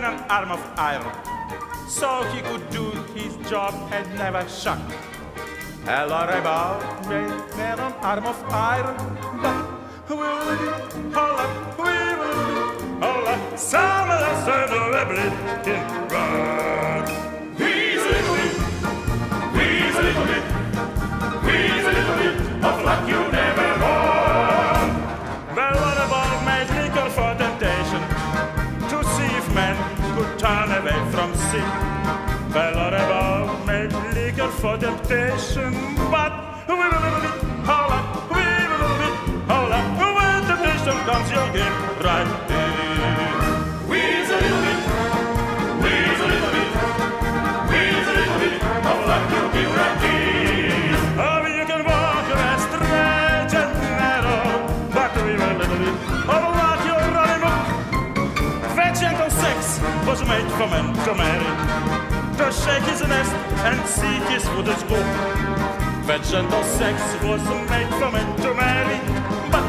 man an arm of iron, so he could do his job and never shock. Hello, about made man an arm of iron, but we will be, holla, we will be, holla, some of us are the rebel in rock. He's a little bit, he's a little bit, he's a little bit of luck you sin? Well, what about made liquor for temptation, but we will be holla, we will be holla. When temptation comes, you'll get right a little bit, a little bit, a little bit. Luck you'll be right. Oh, you can walk but we will made for men er to marry, to shake his nest and seek his food as good. Vegetable sex was made for men to marry, er but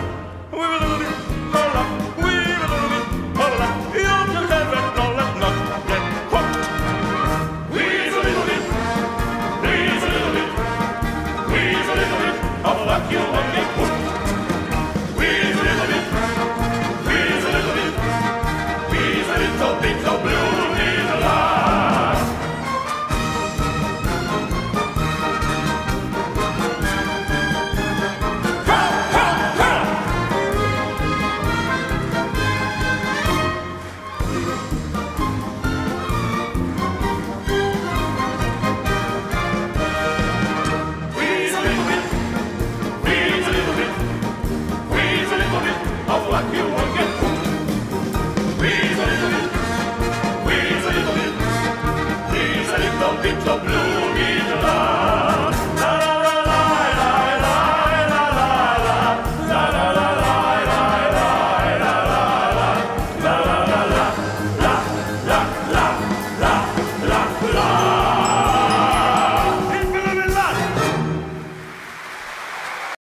Então, ao blue.